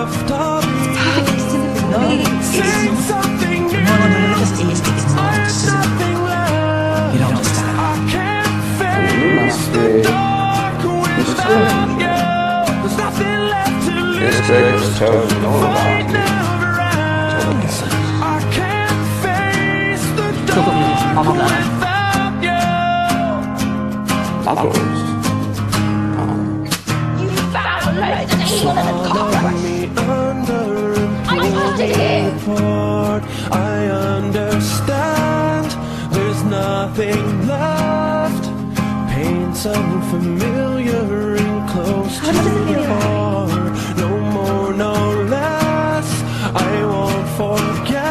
left of me. Say something new. You don't understand. I can't face the dark you. There's nothing left to lose. Fight never ends. I can't I understand there's nothing left. Pain so familiar and close to the heart. No more, no less. I won't forget.